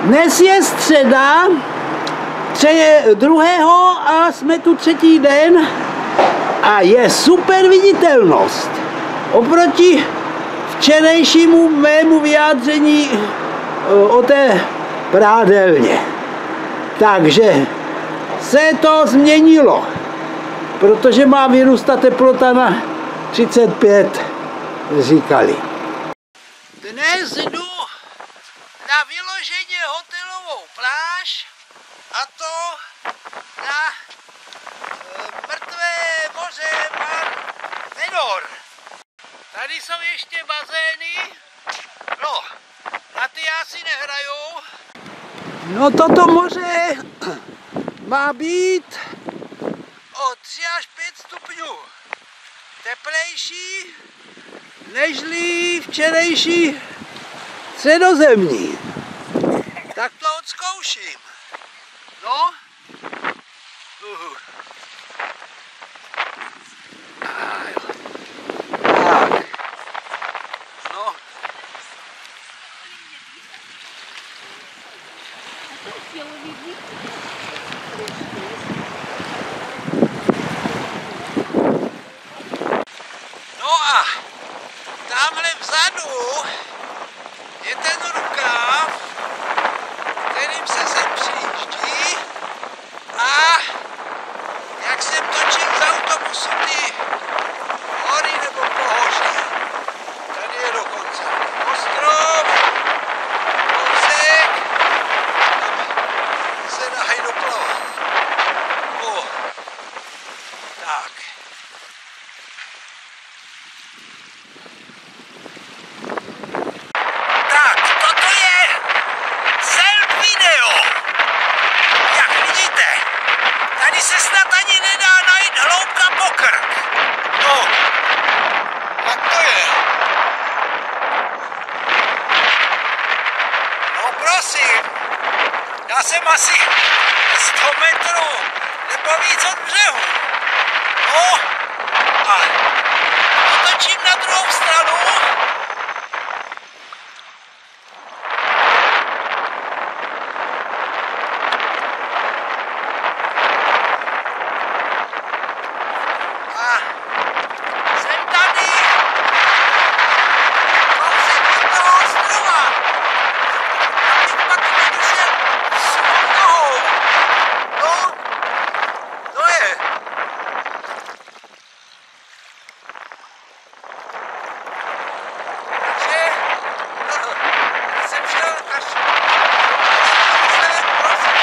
Dnes je středa, tře, druhého a jsme tu třetí den a je super viditelnost. Oproti včerejšímu mému vyjádření o té prádelně. Takže se to změnilo, protože má vyrůstat teplota na 35, říkali. Dnes jdu na vyloženě hotelovou pláž a to na e, mrtvé moře Mar Menor. Tady jsou ještě bazény, no, na ty asi nehrajou. No toto moře má být o 3 až 5 stupňů teplejší nežli včerejší středozemní. Tak to odzkouším. No. Tak. No. No a tamhle vzadu je ten rukáv, kterým se sem přijíždí a jak jsem točil z autobusu ty hory nebo pohoří. Tady je dokonce ostrov, kousek, tam se dají doplavat. O, tak. Tak, toto je self video. Jak vidíte, tady se snad ani nedá najít hloubka pokrk. No, tak to je. No prosím, jsem asi 100 metrů nebo víc od břehu. No, a otočím na druhou stranu. A jsem tady. Kousek od toho ostrova. Abych pak nedošel svou nohou. No, to je. Takže, já jsem šel až... Prosím.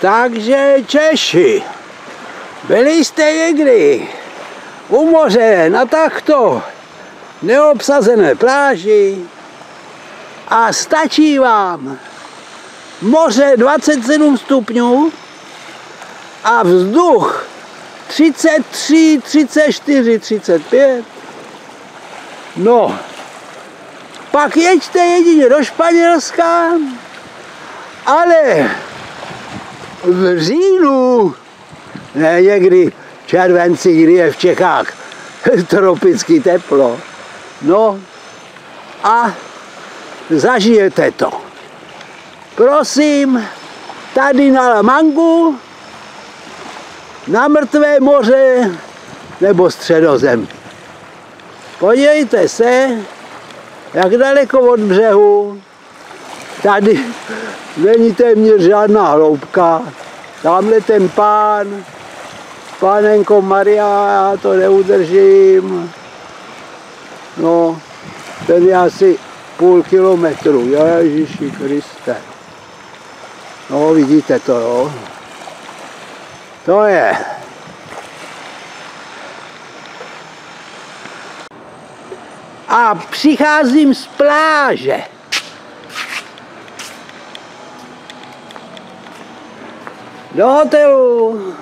Takže Češi, byli jste někdy u moře na takto neobsazené pláži a stačí vám moře 27 stupňů a vzduch 33, 34, 35. No, pak jeďte jedině do Španělska, ale v říjnu, ne někdy v červenci, kdy je v Čechách tropicky teplo. No a zažijete to. Prosím, tady na Mangu, na mrtvé moře nebo středozem. Podívejte se, jak daleko od břehu. Tady není téměř žádná hloubka. Tamhle ten pán, pánenko Maria, já to neudržím. No, ten je asi půl kilometru, Ježíši Kriste. No, vidíte to, jo. To je. A přicházím z pláže. Do hotelu.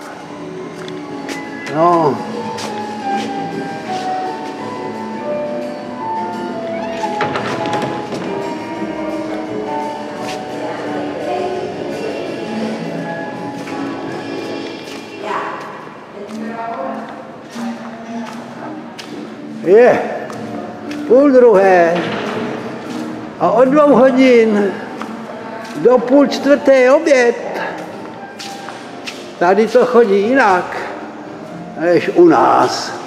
No. Je půl druhé a od dvou hodin do půl čtvrté oběd. Tady to chodí jinak než u nás.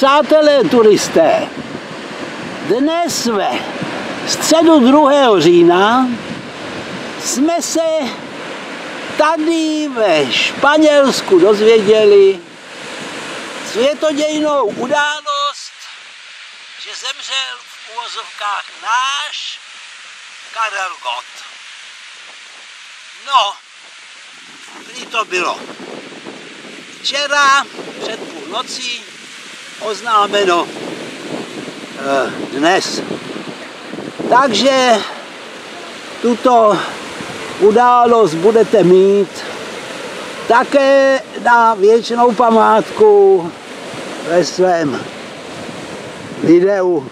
Přátelé turisté, dnes ve středu 2. října jsme se tady ve Španělsku dozvěděli světodějnou událost, že zemřel v uvozovkách náš Karel Gott. No, kdy to bylo? Včera před půl nocí oznámeno eh, dnes. Takže tuto událost budete mít také na věčnou památku ve svém videu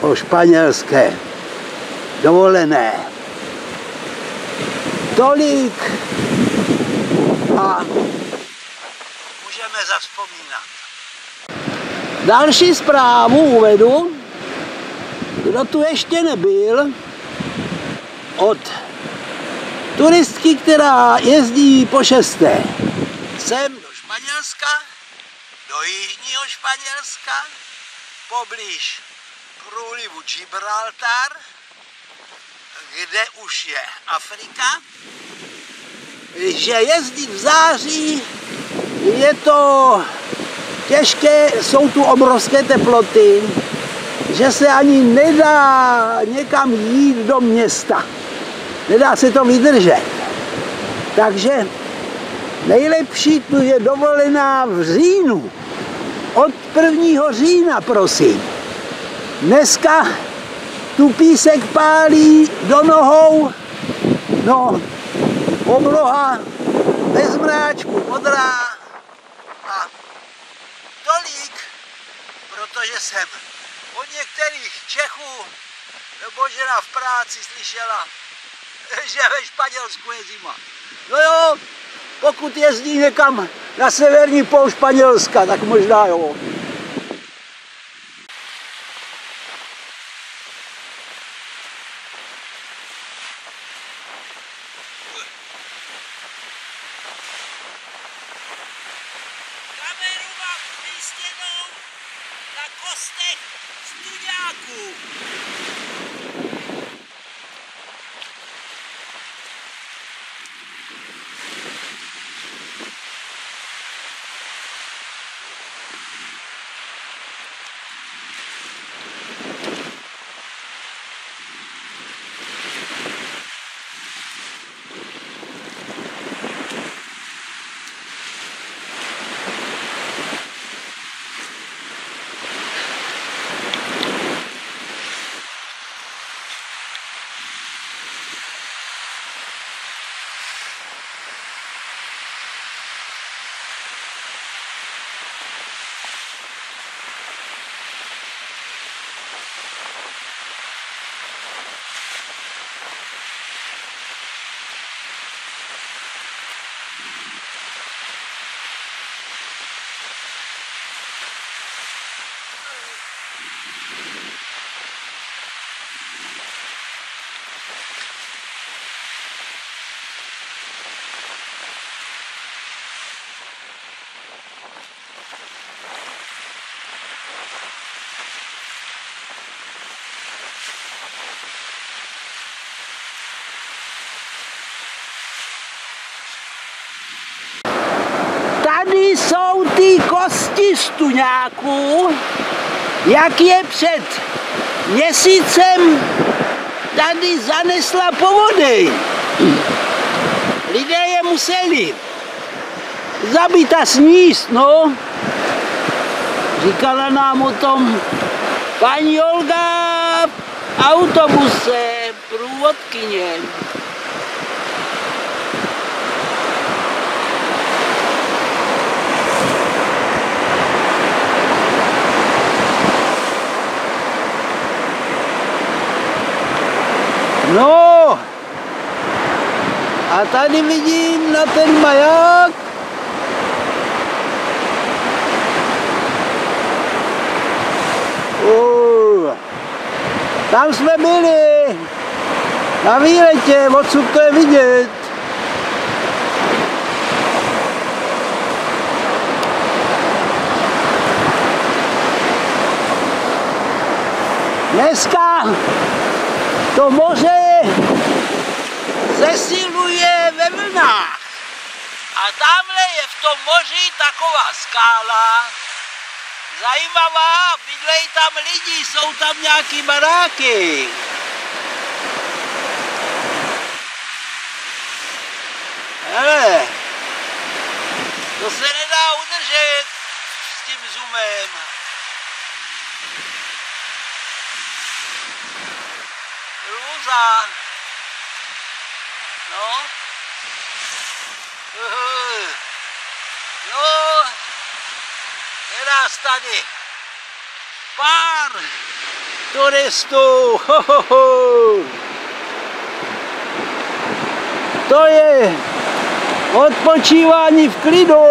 o španělské dovolené. Tolik a můžeme zavzpomínat. Další zprávu uvedu, kdo tu ještě nebyl, od turistky, která jezdí po šesté. Sem do Španělska, do jižního Španělska, poblíž průlivu Gibraltar, kde už je Afrika, že jezdit v září je to těžké, jsou tu obrovské teploty, že se ani nedá někam jít do města. Nedá se to vydržet. Takže nejlepší tu je dovolená v říjnu. Od 1. října, prosím. Dneska tu písek pálí do nohou, no, obloha bez mráčku, modrá a tolik, protože jsem od některých Čechů nebo žena v práci slyšela, že ve Španělsku je zima. No jo, pokud jezdí někam na severní pol Španělska, tak možná jo. Kameru mám umístěnou na kostech studáků. Tady jsou ty kosti stuňáků, jak je před měsícem tady zanesla povody. Lidé je museli zabít a sníst, no. Říkala nám o tom paní Olga autobuse, průvodkyně. No, a tady vidím na ten maják. Uh, tam jsme byli. Na výletě, odsud to je vidět. Dneska to moře zesiluje ve vlnách. A tamhle je v tom moři taková skála, zajímavá, bydlejí tam lidi, jsou tam nějaký baráky. Hele, to se nedá udržet s tím zoomem. Růza. No. Uhu. No. Je nás tady pár turistů. To je odpočívání v klidu.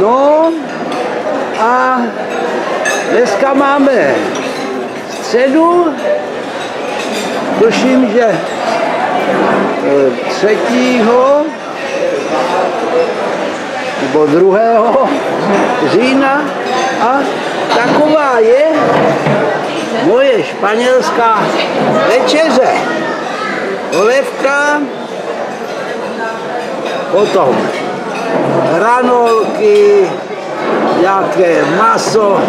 No a dneska máme středu, tuším, že eh, třetího nebo druhého října a taková je moje španělská večeře. Olevka, potom hranolky, nějaké maso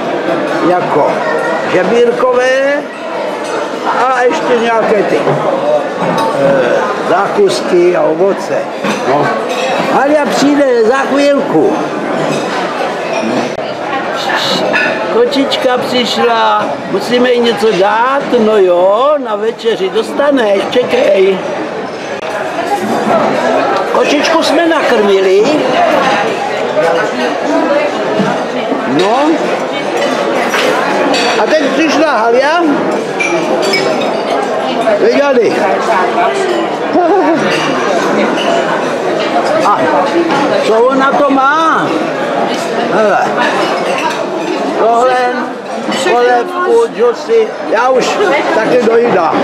jako žebírkové a ještě nějaké ty e, zákusky a ovoce. No. Alia přijde za chvílku. Kočička přišla, musíme jí něco dát, no jo, na večeři dostaneš, čekej. Kočičku jsme nakrmili. No. A teď přišla Halia. Viděli. A co ona to má? Hele. Tohle, polevku, džusy, já už taky dojídám.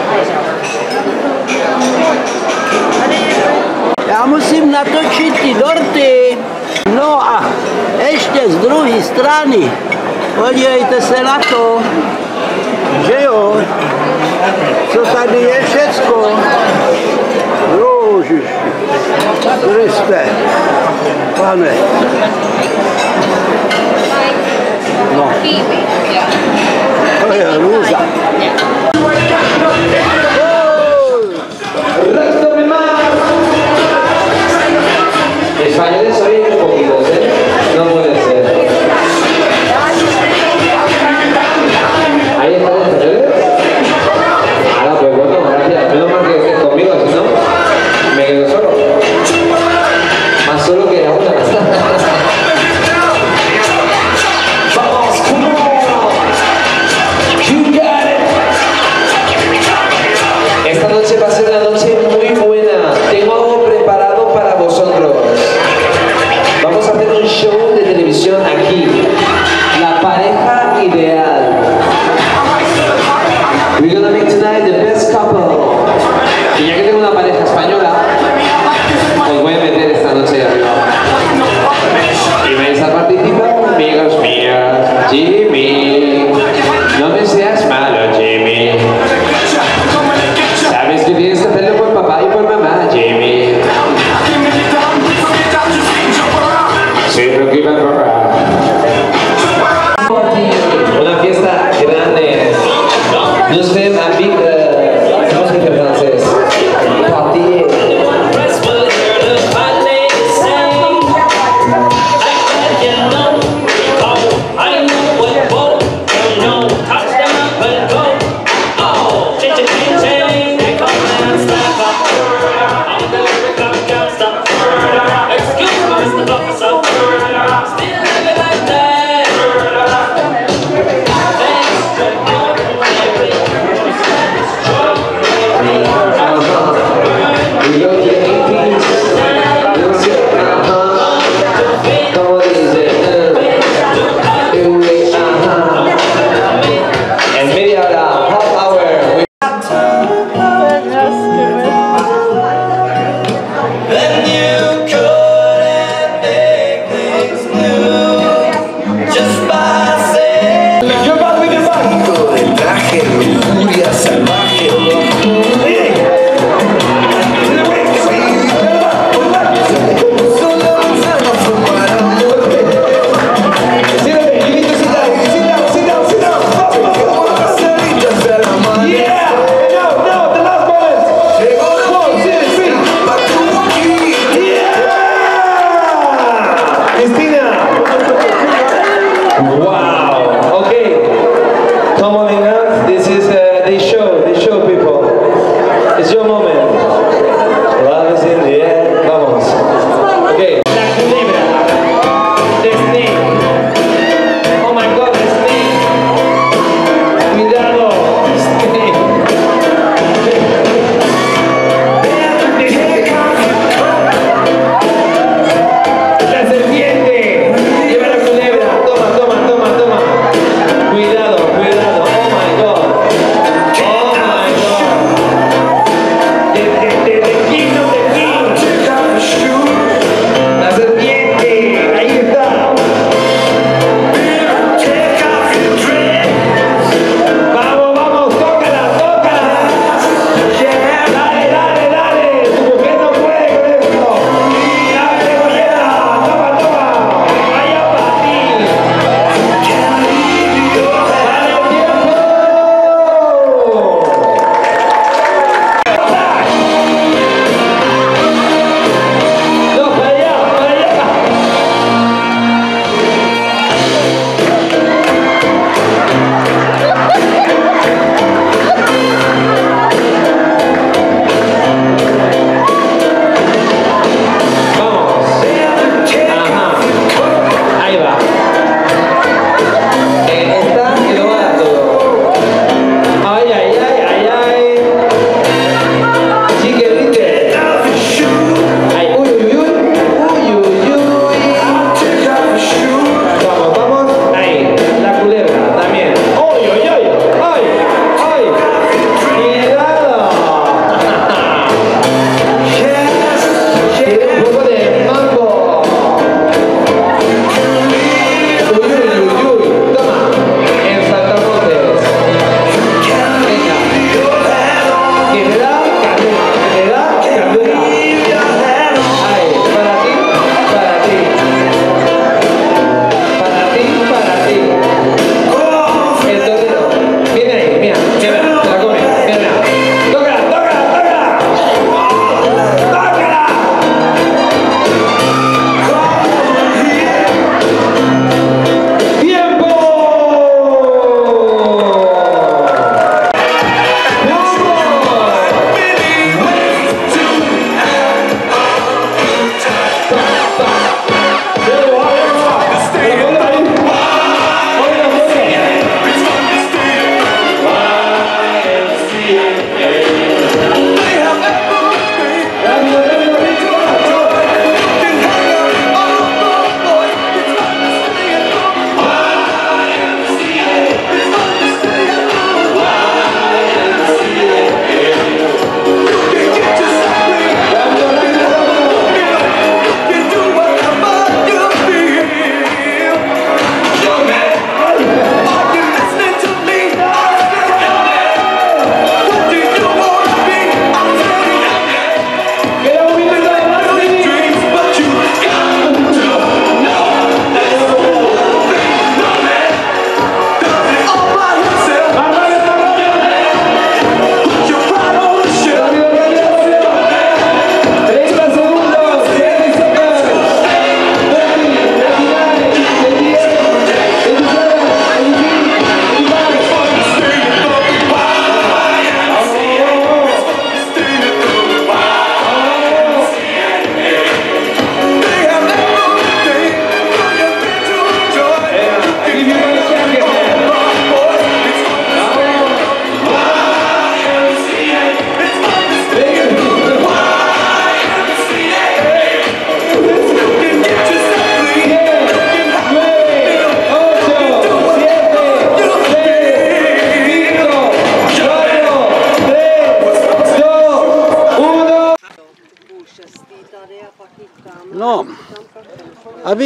Já musím natočit ty dorty. No a ještě z druhé strany, podívejte se na to, že jo, co tady je všecko. Ježiš, Kriste, pane. No, to je hrůza.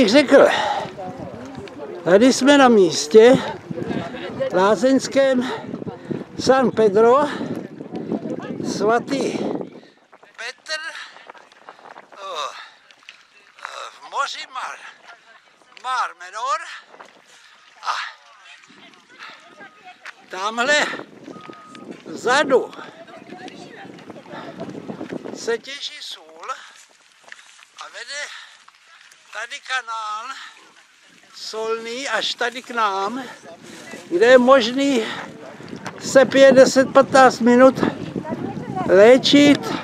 Abych řekl, tady jsme na místě, lázeňském San Pedro, svatý Petr oh, v moři Mar, Mar Menor a tamhle vzadu se těží tady kanál solný až tady k nám, kde je možný se 5, 10, 15 minut léčit eh,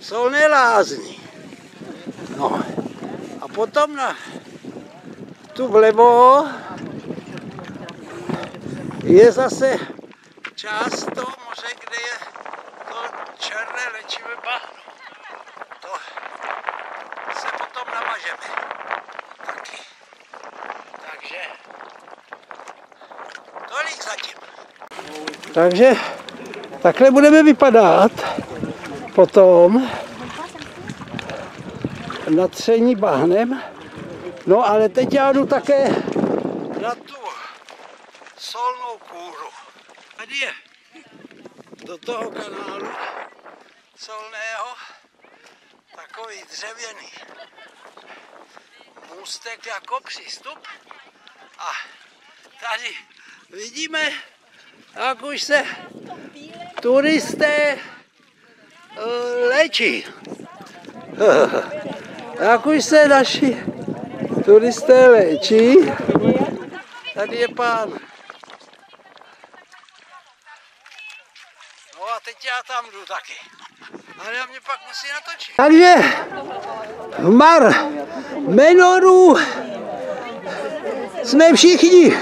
solné lázní. No. A potom na tu vlevo je zase část toho moře, kde je to černé léčivé bahno. To se potom namažeme. Taky. Takže tolik zatím. Takže takhle budeme vypadat potom na tření bahnem. No ale teď já jdu také na tu solnou kůru. Tady je do toho kanálu solného takový dřevěný můstek jako přístup. A tady vidíme, jak už se turisté eh, léčí. Jak už se naši turisté léčí. Tady je pán. No a teď já tam jdu taky. Ale já mě pak musí natočit. Takže Mar Menoru jsme všichni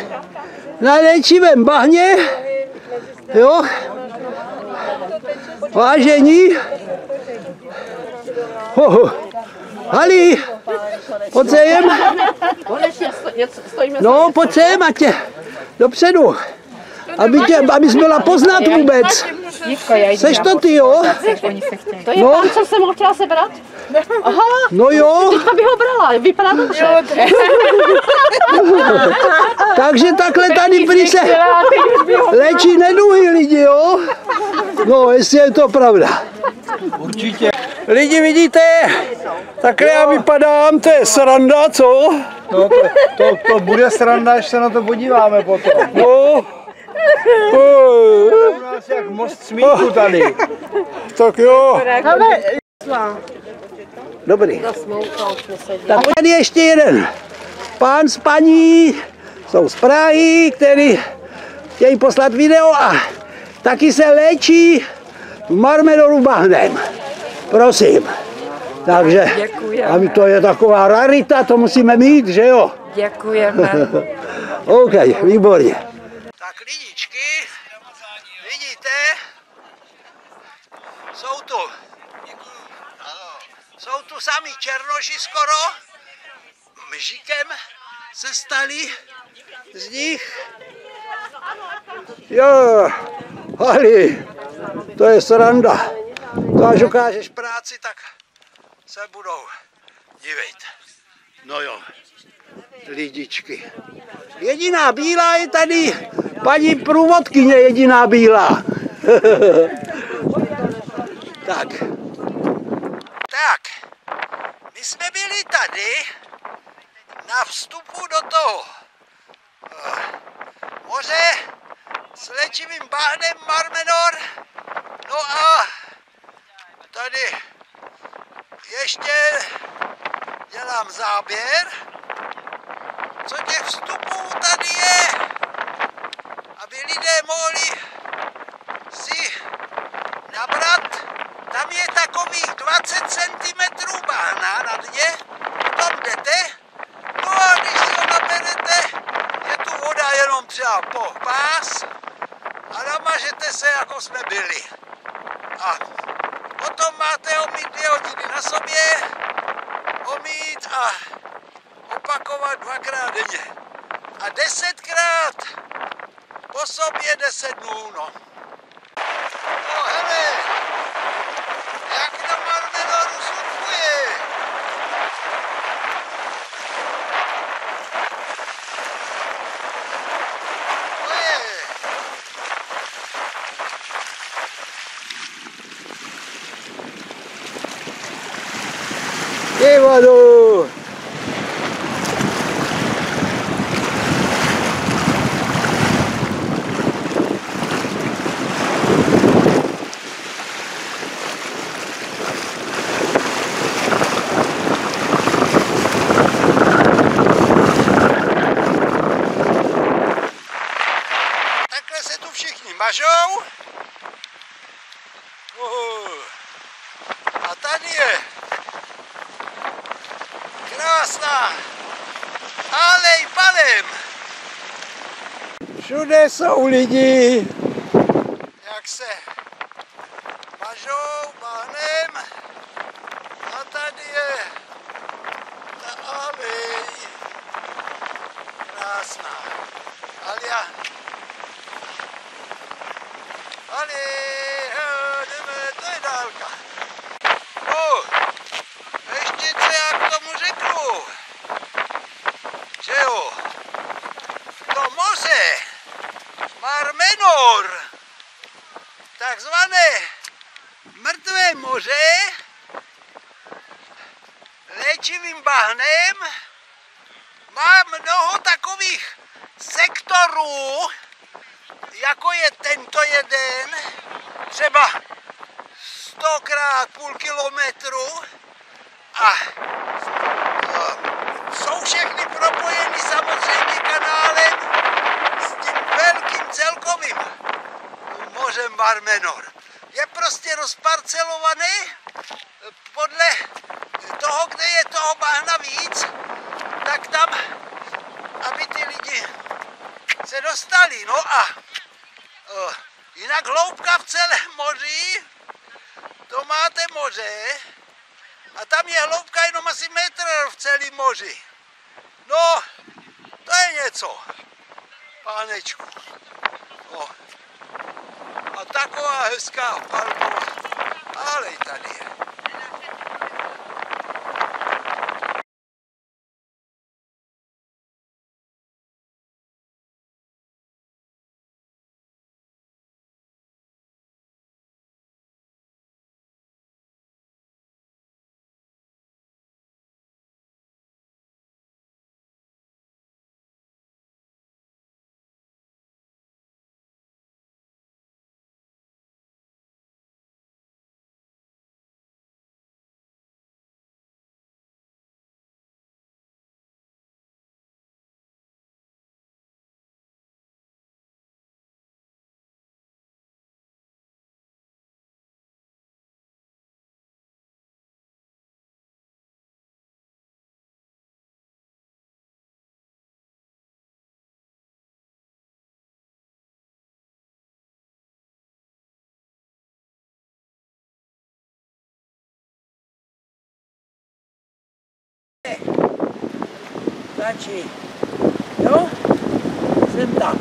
na léčivém bahně, jo, vážení, Hoho. Halí, pojď sem, no pojď sem, ať tě, dopředu, aby tě, abys byla poznat vůbec. Jivko, já jdu Seš to ty, jo? jak oni se chtějí. To je No. pan, co jsem ho chtěla sebrat? Aha, No jo, teďka bych ho brala, vypadá dobře. takže takhle tady prý se léčí neduhy lidi, jo? No, jestli je to pravda. Určitě. Lidi, vidíte, takhle já vypadám, to je sranda, co? No to, to, to bude sranda, až se na to podíváme potom. No. U nás jak most smíchu tady. Tak jo. Dobrý. Tak tady ještě jeden. Pán s paní jsou z Prahy, který chtějí poslat video a taky se léčí v Marmedoru bahnem. Prosím. Takže a to je taková rarita, to musíme mít, že jo? Děkujeme. OK, výborně. Lidičky, vidíte, jsou tu, jsou tu sami černoši skoro, mžikem se stali z nich. Jo, Ali, to je sranda. To až ukážeš práci, tak se budou divit. No jo lidičky. Jediná bílá je tady paní průvodkyně, jediná bílá. tak. Tak, my jsme byli tady na vstupu do toho eh, moře s léčivým bahnem Marmenor. No a tady ještě dělám záběr co těch vstupů tady je, aby lidé mohli si nabrat. Tam je takových 20 cm bahna na dně, tam jdete, no a když si ho naberete, je tu voda jenom třeba po pás a namažete se, jako jsme byli. A potom máte omít dvě hodiny na sobě, omít a opakovat dvakrát denně. A desetkrát po sobě deset dnů, no hele, jak na Marmelaru surfuje. To je. Ivano! Takhle se tu všichni mažou. Uh. A tady je krásná alej palem. Všude jsou lidi, jak se mažou bahnem. A tady je ta alej. Krásná. Alia. Ali, jo, jdeme, to je dálka. O, ještě co já k tomu řeknu. Že jo, to moře, Mar Menor, takzvané mrtvé moře, léčivým bahnem, má mnoho takových sektorů, jako je tento jeden, třeba stokrát půl kilometru a, a jsou všechny propojeny samozřejmě kanálem s tím velkým celkovým mořem Marmenor. Je prostě rozparcelovaný podle toho, kde je toho bahna víc, tak tam, aby ty lidi se dostali. No a uh, jinak hloubka v celém moři, to máte moře, a tam je hloubka jenom asi metr v celém moři. No, to je něco, pánečku. No. A taková hezká palmová, ale tady je. Stačí. Jo? Jsem tam.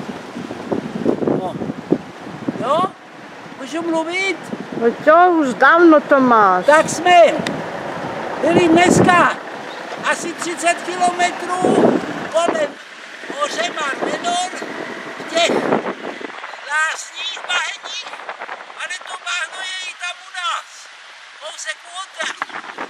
No. Jo? Můžu mluvit? No čo, už dávno to máš. Tak jsme byli dneska asi 30 kilometrů kolem moře Marmenor v těch lásních baheních, ale to bahno je i tam u nás, kousek u